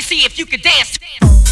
me see if you can dance. dance.